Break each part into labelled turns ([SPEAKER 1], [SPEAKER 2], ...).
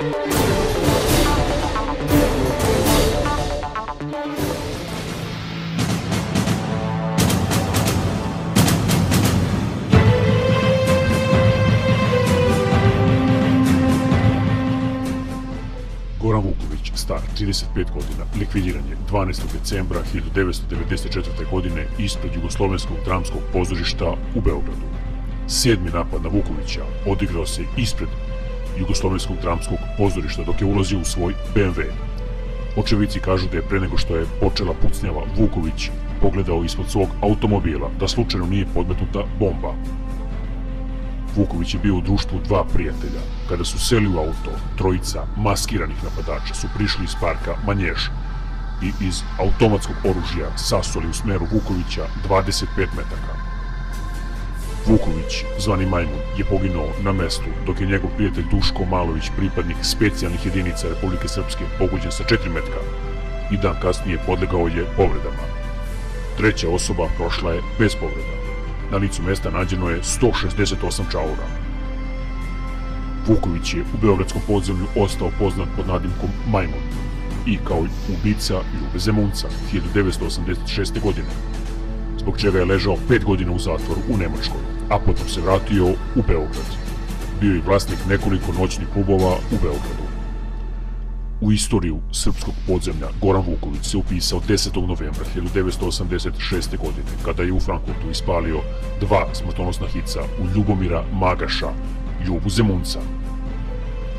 [SPEAKER 1] Goran Vuković, star 35 godina, likvidiran je 12. decembra 1994. godine ispred Jugoslovenskog dramskog pozorišta u Beogradu. Sedmi napad na Vukovića odigrao se ispred Jugoslovenskog dramskog pozorišta dok je ulazio u svoj BMW. Očevici kažu da je pre nego što je počela pucnjava Vuković pogledao ispod svog automobila da slučajno nije podmetnuta bomba. Vuković je bio u društvu dva prijatelja. Kada su seli u auto, trojica maskiranih napadača su prišli iz parka Manjež i iz automatskog oružja sasuli u smeru Vukovića 25 metaka. Vuković, zvani Majmun, je poginuo na mestu, dok je njegov prijatelj Duško Malović, pripadnik specijalnih jedinica Republike Srpske, pogođen sa 4 metka i dan kasnije podlegao je povredama. Treća osoba prošla je bez povreda. Na licu mesta nađeno je 168 čaura. Vuković je u Beogradskom podzemlju ostao poznat pod nadimkom Majmun i kao ubica Ljube Zemunca 1986. godine, zbog čega je ležao pet godina u zatvoru u Nemačkoj, a potom se vratio u Beograd. Bio je vlasnik nekoliko noćnih klubova u Beogradu. U istoriju srpskog podzemlja Goran Vuković se upisao 10. novembra 1986. godine, kada je u Frankfurtu ispalio dva smrtonosna hica u Ljubomira Magaša, Ljubu Zemunca.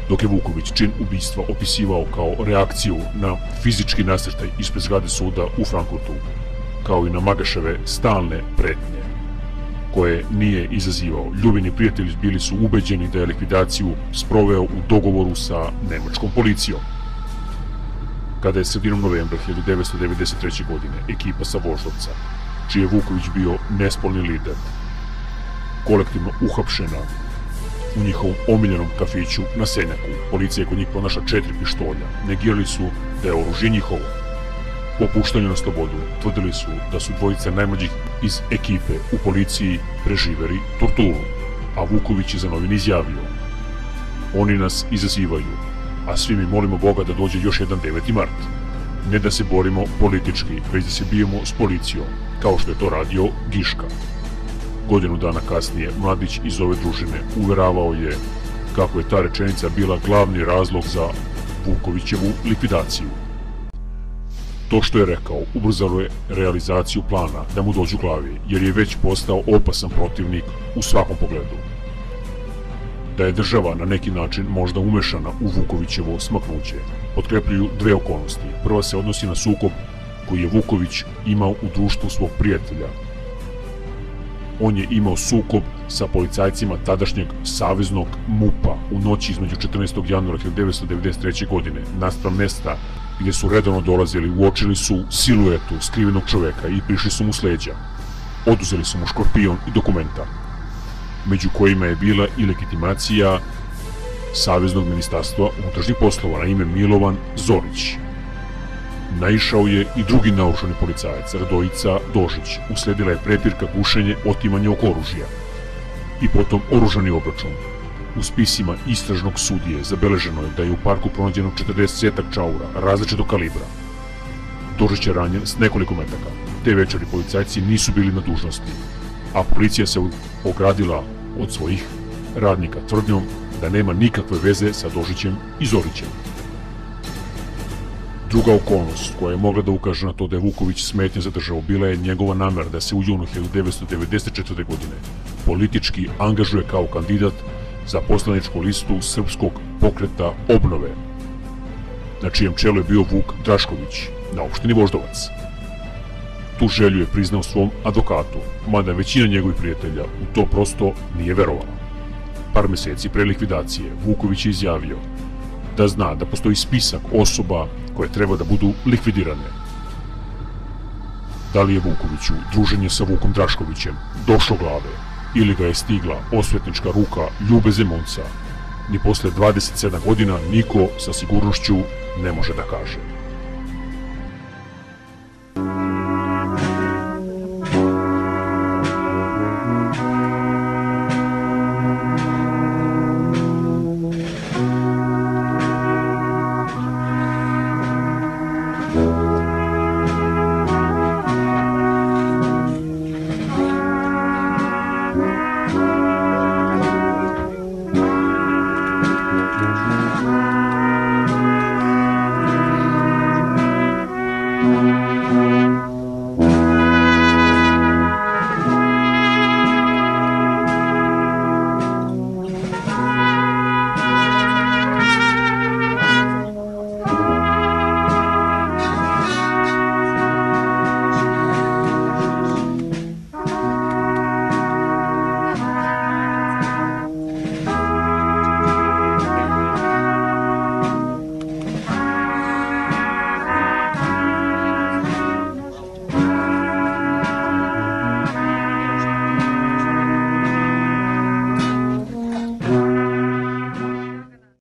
[SPEAKER 1] Dok je Vuković čin ubistva opisivao kao reakciju na fizički nasrtaj ispred zgrade suda u Frankfurtu, kao i na Magaševe stalne pretnje koje nije izazivao. Ljubini prijatelji bili su ubeđeni da je likvidaciju sproveo u dogovoru sa nemačkom policijom kada je sredinom novembra 1993. godine ekipa sa Voždovca, čiji je Vuković bio nespolni lider, kolektivno uhapšena u njihovom omiljenom kafiću na Senjaku. Policija je kod njih pronašla četiri pištolja. Negirali su da je oružje njihovo. Po na slobodu tvrdili su da su dvojice najmlađih iz ekipe u policiji preživeri torturu, a Vuković je za novin izjavio Oni nas izazivaju, a svi mi molimo Boga da dođe još jedan 9. mart. Ne da se borimo politički, već da se bijemo s policijom, kao što je to radio Giška. Godinu dana kasnije, mladić iz ove družine uveravao je kako je ta rečenica bila glavni razlog za Vukovićevu likvidaciju. To što je rekao ubrzalo je realizaciju plana da mu dođu glavi, jer je već postao opasan protivnik u svakom pogledu da je država na neki način možda umešana u Vukovićevo smaknuće. Potkrepljuju dve okolnosti. Prva se odnosi na sukob koji je Vuković imao u društvu svog prijatelja. On je imao sukob sa policajcima tadašnjeg saveznog MUPA u noći između 14. januara 1993. godine naspram mesta gdje su redovno dolazili, uočili su siluetu skrivenog čoveka i prišli su mu s leđa. Oduzeli su mu škorpion i dokumenta među kojima je bila i legitimacija Saveznog ministarstva unutrašnjih poslova na ime Milovan Zorić. Naišao je i drugi naoružani policajac, Radojica Dožić. Usledila je prepirka, gušenje, otimanje oko oružja. I potom oružani obračun. U spisima istražnog sudije zabeleženo je da je u parku pronađeno 40 čaura različitog kalibra. Dožić je ranjen s nekoliko metaka. Te večeri policajci nisu bili na dužnosti, a policija se ogradila od svojih radnika tvrdnjom da nema nikakve veze sa Dožićem i Zorićem. Druga okolnost koja je mogla da ukaže na to da je Vuković smetnja za državu bila je njegova namera da se u junu 1994. godine politički angažuje kao kandidat za poslaničku listu Srpskog pokreta obnove, na čijem čelu je bio Vuk Drašković, na opštini Voždovac. Tu želju je priznao svom advokatu, mada većina njegovih prijatelja u to prosto nije verovala. Par meseci pre likvidacije Vuković je izjavio da zna da postoji spisak osoba koje treba da budu likvidirane. Da li je Vukoviću druženje sa Vukom Draškovićem došlo glave ili ga je stigla osvetnička ruka Ljube Zemunca, ni posle 27 godina niko sa sigurnošću ne može da kaže.